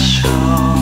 手